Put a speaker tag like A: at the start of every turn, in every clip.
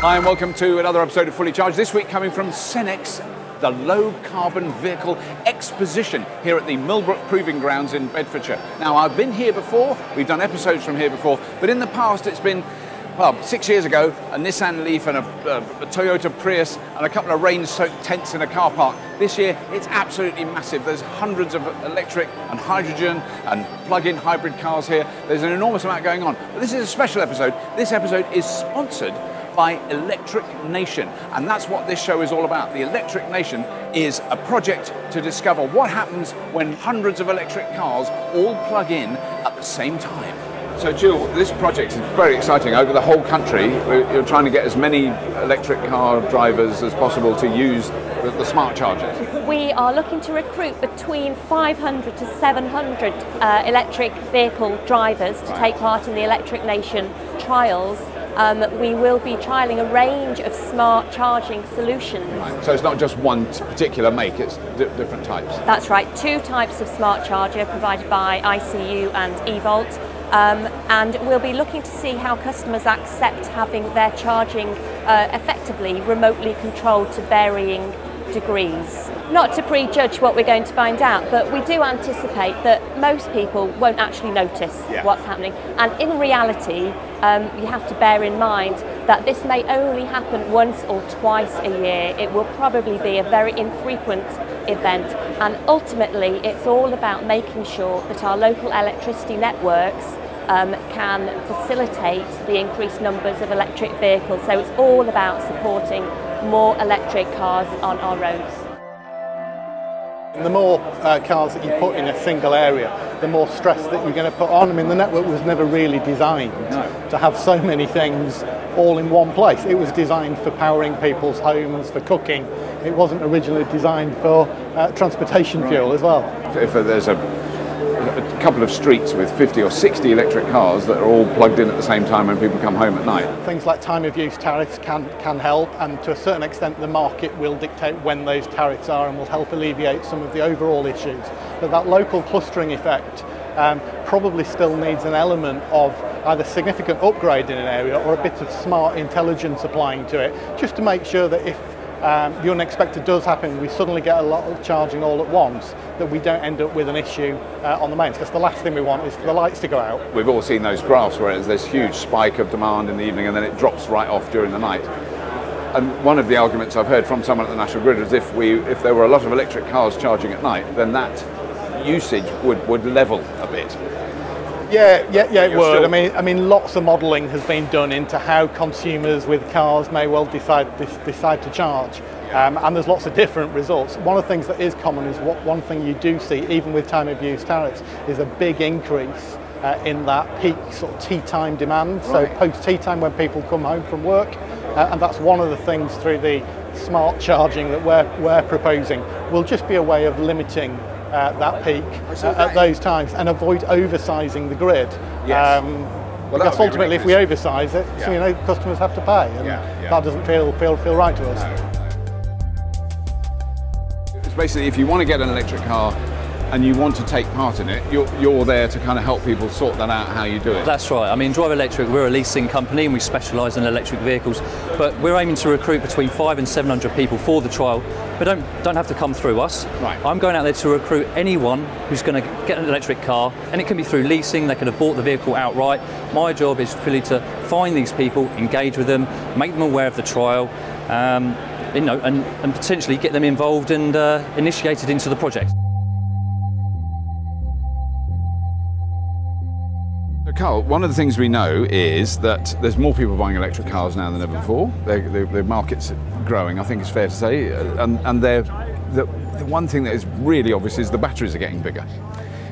A: Hi, and welcome to another episode of Fully Charged. This week coming from Cenex, the Low Carbon Vehicle Exposition here at the Millbrook Proving Grounds in Bedfordshire. Now, I've been here before, we've done episodes from here before, but in the past it's been well, six years ago, a Nissan Leaf and a, a, a Toyota Prius and a couple of rain-soaked tents in a car park. This year, it's absolutely massive. There's hundreds of electric and hydrogen and plug-in hybrid cars here. There's an enormous amount going on. But this is a special episode. This episode is sponsored by Electric Nation. And that's what this show is all about. The Electric Nation is a project to discover what happens when hundreds of electric cars all plug in at the same time. So, Jill, this project is very exciting. Over the whole country, you're trying to get as many electric car drivers as possible to use the, the smart chargers.
B: We are looking to recruit between 500 to 700 uh, electric vehicle drivers to take part in the Electric Nation trials um, we will be trialling a range of smart charging solutions.
A: Right. So it's not just one particular make, it's different types?
B: That's right, two types of smart charger provided by ICU and eVolt. Um, and we'll be looking to see how customers accept having their charging uh, effectively remotely controlled to varying degrees. Not to prejudge what we're going to find out, but we do anticipate that most people won't actually notice yeah. what's happening. And in reality, um, you have to bear in mind that this may only happen once or twice a year. It will probably be a very infrequent event. And ultimately, it's all about making sure that our local electricity networks um, can facilitate the increased numbers of electric vehicles. So it's all about supporting more electric cars on our roads.
C: The more uh, cars that you put in a single area, the more stress that you're going to put on. I mean, the network was never really designed no. to have so many things all in one place. It was designed for powering people's homes, for cooking. It wasn't originally designed for uh, transportation right. fuel as well.
A: If there's a a couple of streets with 50 or 60 electric cars that are all plugged in at the same time when people come home at night.
C: Things like time of use tariffs can, can help and to a certain extent the market will dictate when those tariffs are and will help alleviate some of the overall issues. But that local clustering effect um, probably still needs an element of either significant upgrade in an area or a bit of smart intelligence applying to it just to make sure that if um, the unexpected does happen, we suddenly get a lot of charging all at once, that we don't end up with an issue uh, on the mains. Because the last thing we want is for the lights to go out.
A: We've all seen those graphs where there's this huge spike of demand in the evening and then it drops right off during the night. And one of the arguments I've heard from someone at the National Grid is if we, if there were a lot of electric cars charging at night, then that usage would, would level a bit.
C: Yeah, yeah, yeah, it would. I mean, I mean, lots of modelling has been done into how consumers with cars may well decide decide to charge, um, and there's lots of different results. One of the things that is common is what one thing you do see, even with time of use tariffs, is a big increase uh, in that peak sort of tea time demand. Right. So post tea time when people come home from work, uh, and that's one of the things through the smart charging that we're we're proposing will just be a way of limiting uh, that peak uh, at those times and avoid oversizing the grid.
A: Yes. Um,
C: well, because ultimately, if we oversize it, yeah. so, you know, customers have to pay, and yeah, yeah. that doesn't feel feel feel right to us.
A: No. It's basically if you want to get an electric car and you want to take part in it, you're, you're there to kind of help people sort that out how you do it.
D: That's right. I mean, Drive Electric, we're a leasing company and we specialise in electric vehicles, but we're aiming to recruit between five and 700 people for the trial, but don't, don't have to come through us.
A: Right.
D: I'm going out there to recruit anyone who's going to get an electric car, and it can be through leasing, they can have bought the vehicle outright. My job is really to find these people, engage with them, make them aware of the trial, um, you know, and, and potentially get them involved and uh, initiated into the project.
A: Carl, one of the things we know is that there's more people buying electric cars now than ever before. the market's growing, I think it's fair to say, and, and the, the one thing that is really obvious is the batteries are getting bigger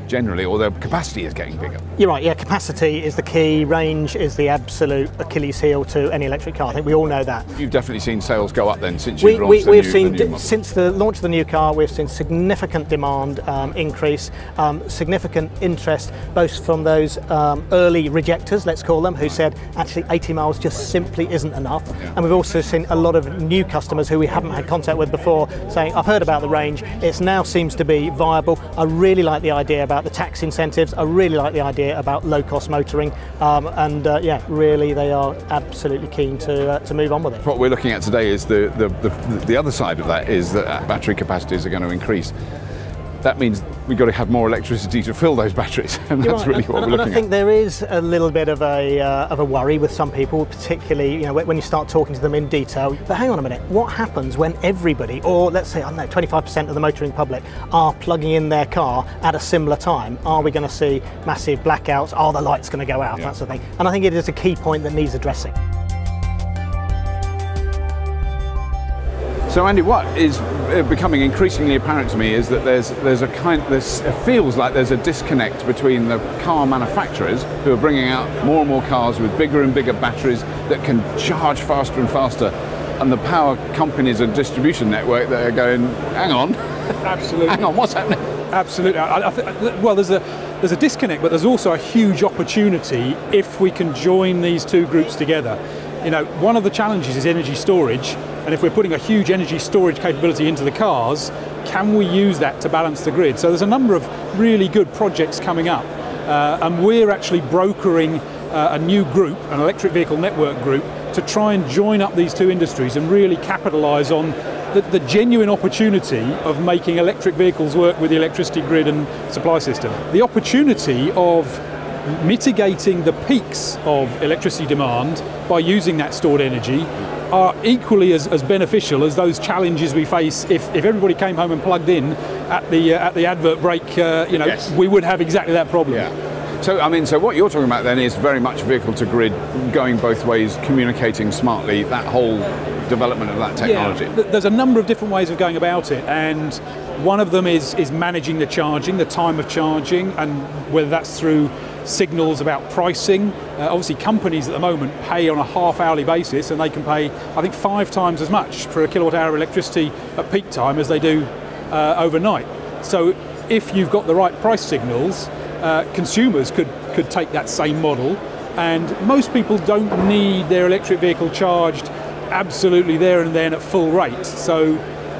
A: generally, or the capacity is getting bigger.
E: You're right, yeah, capacity is the key, range is the absolute Achilles heel to any electric car. I think we all know that.
A: You've definitely seen sales go up then since you've
E: we, have seen,
A: the
E: since the launch of the new car, we've seen significant demand um, increase, um, significant interest, both from those um, early rejectors, let's call them, who said actually 80 miles just simply isn't enough. Yeah. And we've also seen a lot of new customers who we haven't had contact with before saying, I've heard about the range, it now seems to be viable. I really like the idea about the tax incentives. I really like the idea about low cost motoring, um, and uh, yeah, really they are absolutely keen to uh, to move on with it.
A: What we're looking at today is the, the, the, the other side of that is that battery capacities are going to increase that means we've got to have more electricity to fill those batteries, and that's
E: right.
A: really
E: and,
A: what
E: and,
A: we're looking
E: and I think
A: at.
E: there is a little bit of a uh, of a worry with some people, particularly you know when you start talking to them in detail. But hang on a minute, what happens when everybody, or let's say I don't know, 25% of the motoring public are plugging in their car at a similar time? Are we going to see massive blackouts? Are the lights going to go out?
A: Yeah.
E: That sort of thing. And I think it is a key point that needs addressing.
A: So, Andy, what is uh, becoming increasingly apparent to me is that there's there's a kind there's, it feels like there's a disconnect between the car manufacturers who are bringing out more and more cars with bigger and bigger batteries that can charge faster and faster, and the power companies and distribution network that are going, hang on,
F: Absolutely.
A: hang on, what's happening?
F: Absolutely. I, I th- well, there's a there's a disconnect, but there's also a huge opportunity if we can join these two groups together. You know, one of the challenges is energy storage, and if we're putting a huge energy storage capability into the cars, can we use that to balance the grid? So there's a number of really good projects coming up, uh, and we're actually brokering uh, a new group, an electric vehicle network group, to try and join up these two industries and really capitalise on the, the, genuine opportunity of making electric vehicles work with the electricity grid and supply system. The opportunity of mitigating the peaks of electricity demand by using that stored energy are equally as, as beneficial as those challenges we face if, if everybody came home and plugged in at the, uh, at the advert break, uh, you know,
A: Yes.
F: we would have exactly that problem.
A: Yeah. So, I mean, so what you're talking about then is very much vehicle to grid, going both ways, communicating smartly, that whole development of that technology.
F: Yeah, th- there's a number of different ways of going about it, and one of them is is managing the charging, the time of charging, and whether that's through signals about pricing. Uh, obviously, companies at the moment pay on a half-hourly basis, and they can pay, I think, five times as much for a kilowatt-hour of electricity at peak time as they do uh, overnight. So, if you've got the right price signals, uh, consumers could could take that same model, and most people don't need their electric vehicle charged absolutely there and then at full rate. So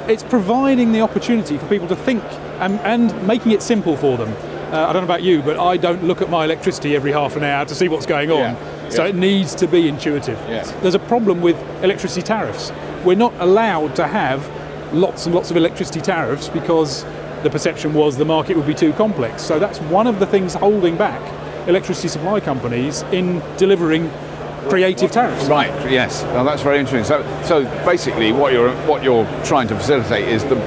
F: it's providing the opportunity for people to think and, and making it simple for them. Uh, I don't know about you, but I don't look at my electricity every half an hour to see what's going on.
A: Yeah,
F: So
A: yeah.
F: it needs to be intuitive.
A: Yeah.
F: There's a problem with electricity tariffs. We're not allowed to have lots and lots of electricity tariffs because the perception was the market would be too complex. So that's one of the things holding back electricity supply companies in delivering creative tariffs.
A: Right. Yes. Well, that's very interesting. So, so basically, what you're what you're trying to facilitate is the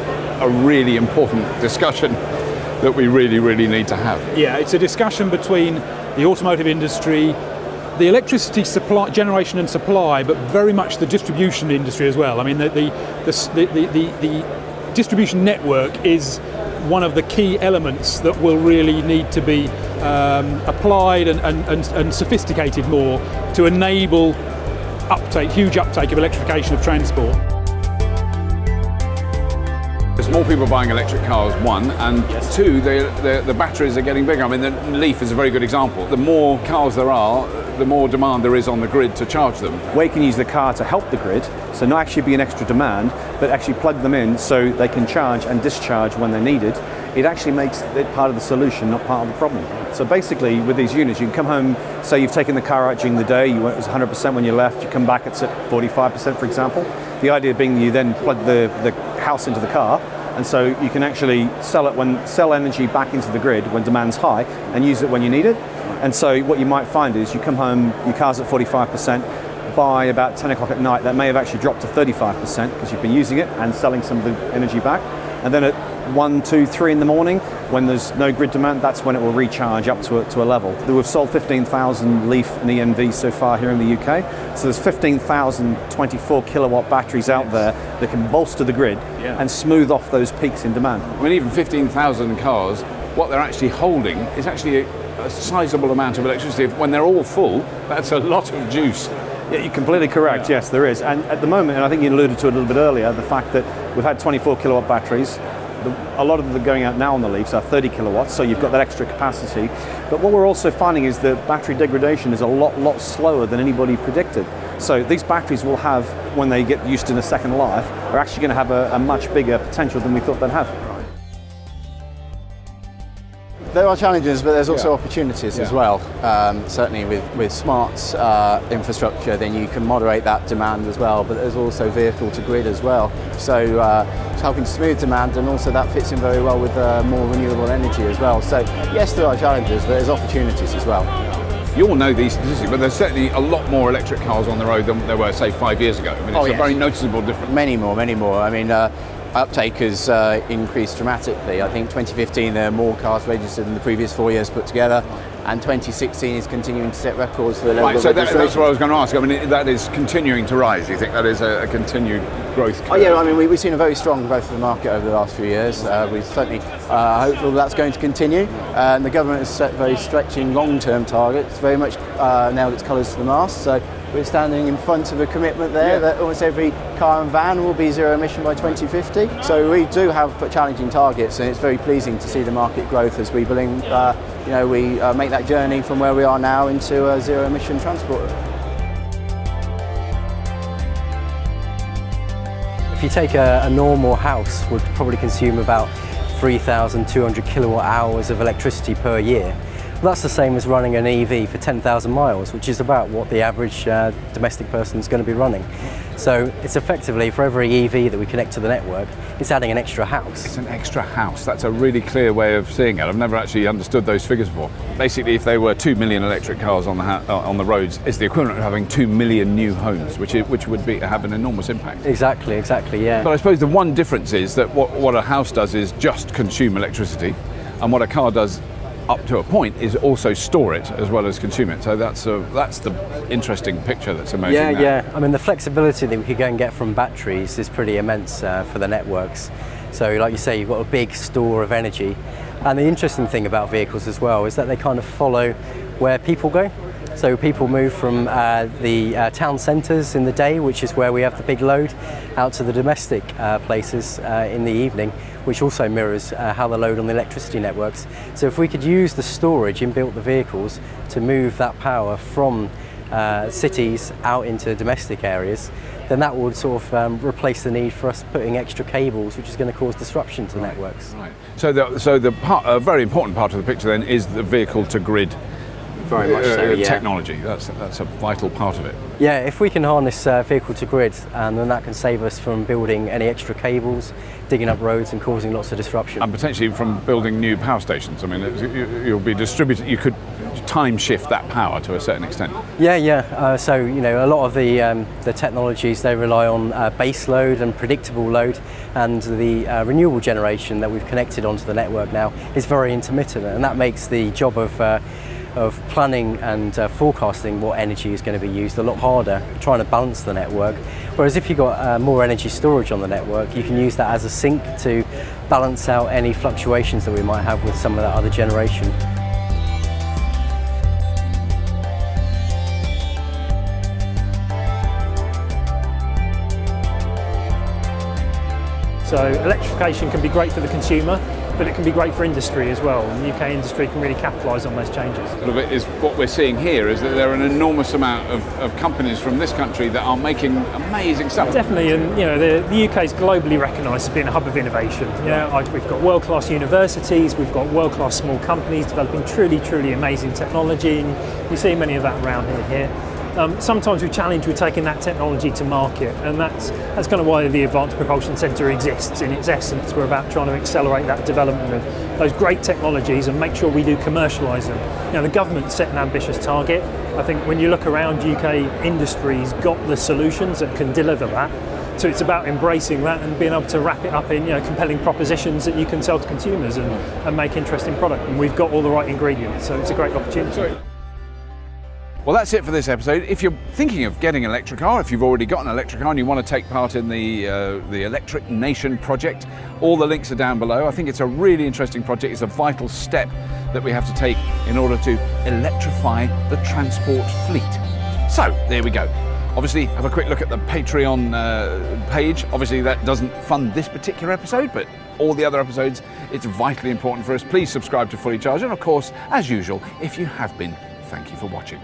A: a really important discussion that we really, really need to have.
F: Yeah, it's a discussion between the automotive industry, the electricity supply, generation and supply, but very much the distribution industry as well. I mean, the the the, the, the, the distribution network is one of the key elements that will really need to be um, applied and, and, and, and sophisticated more to enable uptake, huge uptake of electrification of transport.
A: More people buying electric cars, one, and two, the, the, batteries are getting bigger. I mean, the Leaf is a very good example. The more cars there are, the more demand there is on the grid to charge them.
G: where you can use the car to help the grid, so not actually be an extra demand, but actually plug them in so they can charge and discharge when they're needed. It actually makes it part of the solution, not part of the problem. So basically, with these units, you can come home, say you've taken the car out during the day, you went, it was 100% when you left, you come back, it's at 45%, for example. The idea being you then plug the, the house into the car, and so you can actually sell it when sell energy back into the grid when demand's high and use it when you need it. And so what you might find is you come home, your car's at 45%, by about 10 o'clock at night that may have actually dropped to 35% because you've been using it and selling some of the energy back. And then at 1, 2, 3 in the morning, when there's no grid demand, that's when it will recharge up to a, to a level. We've sold 15,000 Leaf and ENV so far here in the UK. So there's 15,000 24 kilowatt batteries out there that can bolster the grid
A: Yeah.
G: and smooth off those peaks in demand.
A: I mean, even 15,000 cars, what they're actually holding is actually a, a sizable amount of electricity. When they're all full, that's a lot of juice.
G: Yeah, you're completely correct. Yes, there is. And at the moment, and I think you alluded to it a little bit earlier, the fact that we've had 24 kilowatt batteries. The, a lot of them going out now on the Leafs are 30 kilowatts, so you've got that extra capacity. But what we're also finding is that battery degradation is a lot, lot slower than anybody predicted. So these batteries will have, when they get used in a second life, are actually going to have a, a much bigger potential than we thought they'd have.
H: There are challenges, but there's also
A: Yeah.
H: opportunities as well. Um, certainly, with with smart uh, infrastructure, then you can moderate that demand as well. But there's also vehicle to grid as well. So uh, it's helping smooth demand, and also that fits in very well with uh, more renewable energy as well. So yes, there are challenges, but there's opportunities as well.
A: You all know these statistics, but there's certainly a lot more electric cars on the road than there were, say, five years ago. I mean, it's
H: Oh,
A: a very noticeable difference.
H: Many more, many more. I mean, uh, uptake has uh, increased dramatically. I think 2015 there are more cars registered than the previous four years put together, and 2016 is continuing to set records for the level
A: Right,
H: of
A: so that, that's what I was going to ask. I mean, that is continuing to rise. Do you think that is a, a continued growth curve?
H: Oh yeah, I mean we, we've seen a very strong growth of the market over the last few years. Uh, we're certainly uh, hopeful that's going to continue. Uh, and the government has set very stretching long-term targets, very much uh, nailed its colours to the mast. So we're standing in front of a commitment there
A: Yeah.
H: that almost every car and van will be zero emission by 2050. So we do have challenging targets, and it's very pleasing to see the market growth as we believe, uh, you know, we uh, make that journey from where we are now into a zero emission transport.
I: If you take a, a normal house would probably consume about 3,200 kilowatt hours of electricity per year. That's the same as running an EV for 10,000 miles, which is about what the average uh, domestic person is going to be running. So it's effectively for every EV that we connect to the network, it's adding an extra house.
A: It's an extra house. That's a really clear way of seeing it. I've never actually understood those figures before. Basically, if there were two million electric cars on the ha- uh, on the roads, it's the equivalent of having two million new homes, which is, which would be have an enormous impact.
I: Exactly, exactly, yeah.
A: But I suppose the one difference is that what, what a house does is just consume electricity, and what a car does up to a point is also store it as well as consume it. So that's a, that's the interesting picture that's emerging.
I: Yeah,
A: there.
I: yeah. I mean, the flexibility that we could go and get from batteries is pretty immense uh, for the networks. So, like you say, you've got a big store of energy. And the interesting thing about vehicles as well is that they kind of follow where people go. So people move from uh, the uh, town centres in the day, which is where we have the big load, out to the domestic uh, places uh, in the evening, which also mirrors uh, how the load on the electricity networks. So if we could use the storage inbuilt the vehicles to move that power from uh, cities out into domestic areas, then that would sort of um, replace the need for us putting extra cables, which is going to cause disruption to the networks.
A: Right. So the so the part, a very important part of the picture then is the vehicle to grid.
I: Very much so, yeah.
A: Technology. That's that's a vital part of it.
I: Yeah, if we can harness uh, vehicle to grid, um, then that can save us from building any extra cables, digging up roads, and causing lots of disruption.
A: and potentially from building new power stations. I mean, you- you'll be distributed. You could time shift that power to a certain extent.
I: Yeah, yeah. Uh, so you know, a lot of the um, the technologies they rely on uh, base load and predictable load, and the uh, renewable generation that we've connected onto the network now is very intermittent, and that makes the job of uh, of planning and uh, forecasting what energy is going to be used a lot harder, trying to balance the network. Whereas if you've got uh, more energy storage on the network, you can use that as a sink to balance out any fluctuations that we might have with some of that other generation.
J: So electrification can be great for the consumer, but it can be great for industry as well. And UK industry can really capitalise on those changes.
A: Sort of it is what we're seeing here is that there are an enormous amount of, of companies from this country that are making amazing stuff.
J: Definitely, and you know the, the UK is globally recognised as being a hub of innovation. You know, like we've got world-class universities, we've got world-class small companies developing truly, truly amazing technology, and you see many of that around here. here. Um, sometimes we challenge with taking that technology to market, and that's that's kind of why the Advanced Propulsion Centre exists. In its essence, we're about trying to accelerate that development of those great technologies and make sure we do commercialise them. You know, the government set an ambitious target. I think when you look around, UK industry's got the solutions that can deliver that. So it's about embracing that and being able to wrap it up in you know, compelling propositions that you can sell to consumers and, and make interesting product. And we've got all the right ingredients, so it's a great opportunity.
A: Well, that's it for this episode. If you're thinking of getting an electric car, if you've already got an electric car and you want to take part in the uh, the Electric Nation project, all the links are down below. I think it's a really interesting project. It's a vital step that we have to take in order to electrify the transport fleet. So there we go. Obviously, have a quick look at the Patreon uh, page. Obviously, that doesn't fund this particular episode, but all the other episodes, it's vitally important for us. Please subscribe to Fully Charged, and of course, as usual, if you have been, thank you for watching.